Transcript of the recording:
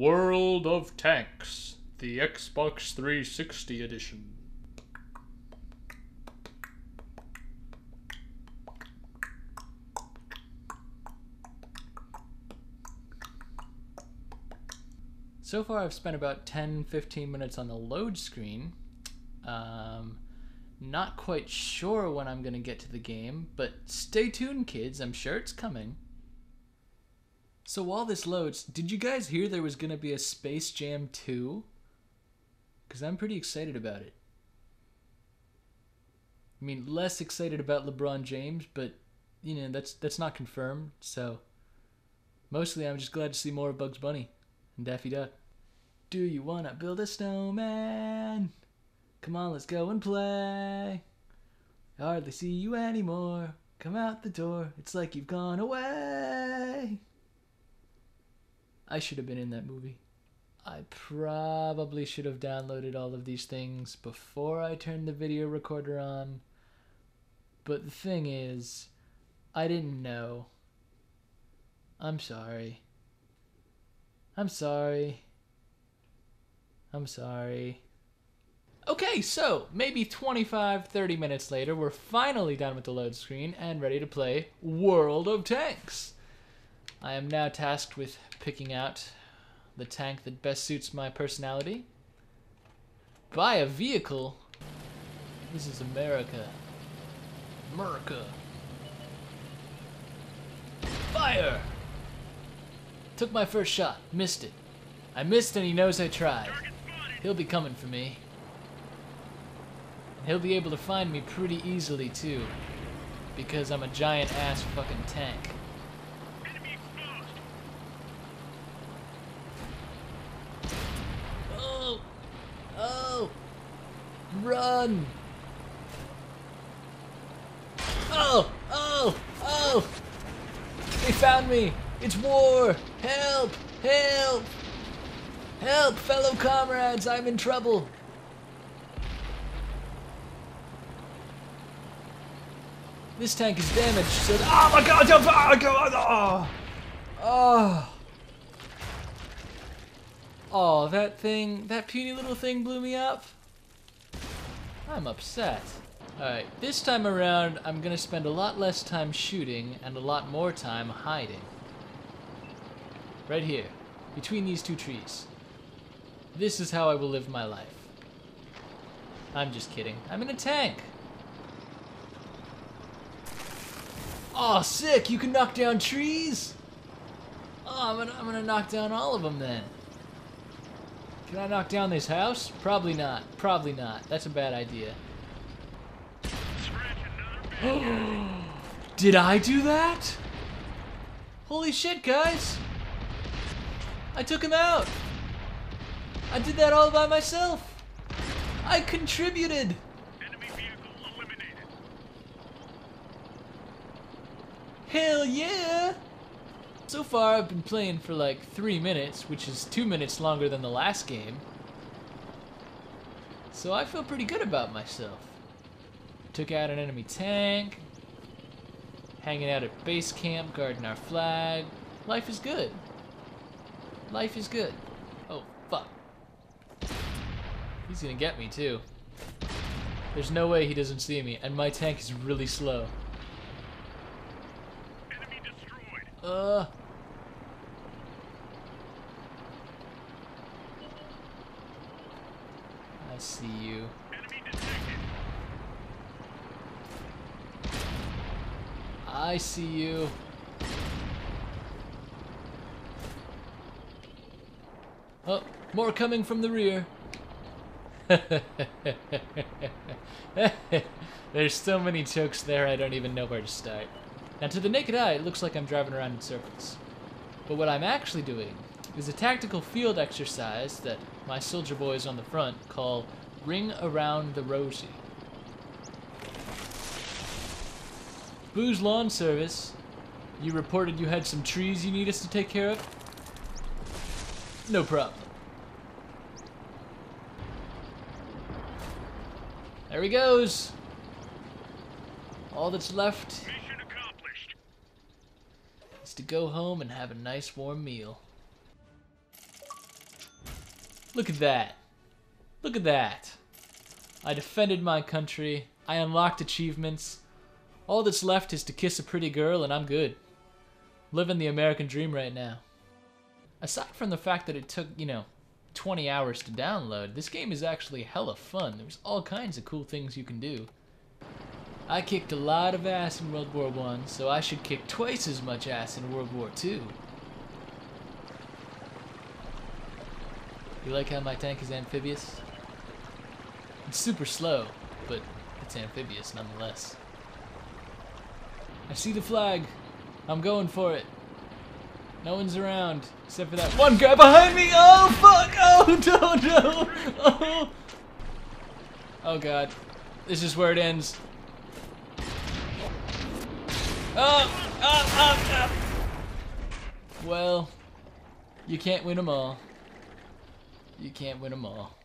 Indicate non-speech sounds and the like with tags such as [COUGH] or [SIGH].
World of Tanks, the Xbox 360 edition. So far, I've spent about 10 15 minutes on the load screen. Um, not quite sure when I'm going to get to the game, but stay tuned, kids. I'm sure it's coming. So while this loads, did you guys hear there was going to be a Space Jam 2? Because I'm pretty excited about it. I mean, less excited about LeBron James, but you know that's that's not confirmed. So mostly, I'm just glad to see more of Bugs Bunny and Daffy Duck. Do you wanna build a snowman? Come on, let's go and play. I hardly see you anymore. Come out the door. It's like you've gone away. I should have been in that movie. I probably should have downloaded all of these things before I turned the video recorder on. But the thing is, I didn't know. I'm sorry. I'm sorry. I'm sorry. Okay, so maybe 25, 30 minutes later, we're finally done with the load screen and ready to play World of Tanks. I am now tasked with picking out the tank that best suits my personality. Buy a vehicle? This is America. America. Fire! Took my first shot, missed it. I missed and he knows I tried. He'll be coming for me. And he'll be able to find me pretty easily too. Because I'm a giant ass fucking tank. Oh! Oh! Run! Oh! Oh! Oh! They found me! It's war! Help! Help! Help, fellow comrades! I'm in trouble! This tank is damaged, so... Oh my god! Oh my god! Oh! Oh! Oh, that thing, that puny little thing blew me up. I'm upset. Alright, this time around, I'm gonna spend a lot less time shooting and a lot more time hiding. Right here, between these two trees. This is how I will live my life. I'm just kidding. I'm in a tank. Oh, sick! You can knock down trees? Oh, I'm gonna, I'm gonna knock down all of them then. Can I knock down this house? Probably not. Probably not. That's a bad idea. [GASPS] Did I do that? Holy shit, guys! I took him out! I did that all by myself! I contributed! Hell yeah! So far, I've been playing for like three minutes, which is two minutes longer than the last game. So I feel pretty good about myself. Took out an enemy tank, hanging out at base camp, guarding our flag. Life is good. Life is good. Oh, fuck. He's gonna get me, too. There's no way he doesn't see me, and my tank is really slow. Enemy destroyed. Uh. I see you. I see you. Oh, more coming from the rear. [LAUGHS] There's so many jokes there, I don't even know where to start. Now, to the naked eye, it looks like I'm driving around in circles. But what I'm actually doing is a tactical field exercise that my soldier boys on the front call Ring Around the Rosie. Boo's Lawn Service, you reported you had some trees you need us to take care of? No problem. There he goes. All that's left Mission accomplished. is to go home and have a nice warm meal. Look at that. Look at that. I defended my country. I unlocked achievements. All that's left is to kiss a pretty girl, and I'm good. Living the American dream right now. Aside from the fact that it took, you know, 20 hours to download, this game is actually hella fun. There's all kinds of cool things you can do. I kicked a lot of ass in World War One, so I should kick twice as much ass in World War Two. You like how my tank is amphibious? It's super slow, but it's amphibious nonetheless. I see the flag. I'm going for it. No one's around except for that one guy behind me. Oh fuck! Oh [LAUGHS] no no! Oh, oh god, this is where it ends. Oh, oh, oh, oh. Well, you can't win them all. You can't win them all.